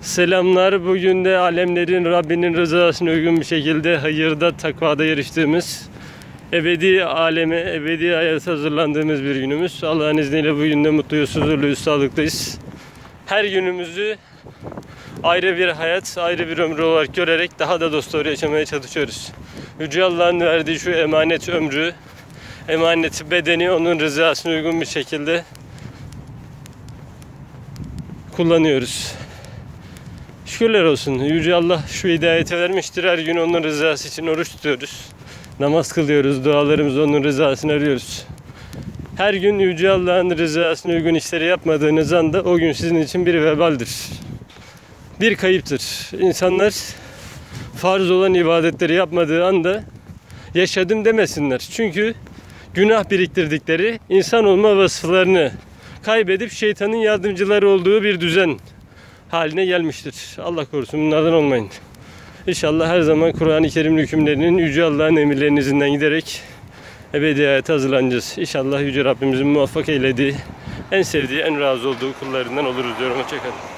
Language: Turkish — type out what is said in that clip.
Selamlar. Bugün de alemlerin Rabbinin rızasına uygun bir şekilde hayırda, takvada yarıştığımız, ebedi aleme, ebedi hayata hazırlandığımız bir günümüz. Allah'ın izniyle bugün de mutluyuz, huzurluyuz, sağlıklıyız. Her günümüzü ayrı bir hayat, ayrı bir ömrü olarak görerek daha da dostları yaşamaya çalışıyoruz. Yüce Allah'ın verdiği şu emanet ömrü, emaneti bedeni onun rızasına uygun bir şekilde kullanıyoruz. Şükürler olsun. Yüce Allah şu hidayeti vermiştir. Her gün onun rızası için oruç tutuyoruz. Namaz kılıyoruz. Dualarımızı onun rızasını arıyoruz. Her gün Yüce Allah'ın rızasına uygun işleri yapmadığınız anda o gün sizin için bir vebaldir. Bir kayıptır. İnsanlar farz olan ibadetleri yapmadığı anda yaşadım demesinler. Çünkü günah biriktirdikleri insan olma vasıflarını kaybedip şeytanın yardımcıları olduğu bir düzen haline gelmiştir. Allah korusun bunlardan olmayın. İnşallah her zaman Kur'an-ı Kerim hükümlerinin Yüce Allah'ın emirlerinin izinden giderek ebedi hayata hazırlanacağız. İnşallah Yüce Rabbimizin muvaffak eylediği, en sevdiği, en razı olduğu kullarından oluruz diyorum. Hoşçakalın.